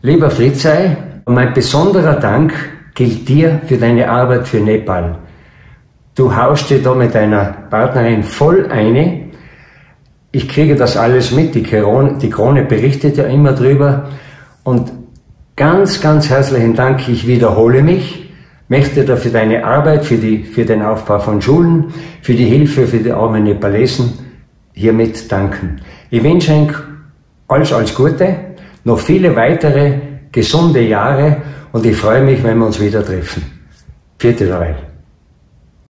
Lieber Fritzei, mein besonderer Dank gilt dir für deine Arbeit für Nepal. Du haust dir da mit deiner Partnerin voll eine. Ich kriege das alles mit, die Krone, die Krone berichtet ja immer drüber. Und ganz, ganz herzlichen Dank, ich wiederhole mich, möchte dir für deine Arbeit, für, die, für den Aufbau von Schulen, für die Hilfe für die armen Nepalesen hiermit danken. Ich wünsche euch alles, alles Gute, noch viele weitere gesunde Jahre und ich freue mich, wenn wir uns wieder treffen. Vierte Teil.